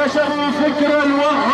انتشر الفكر الوهابي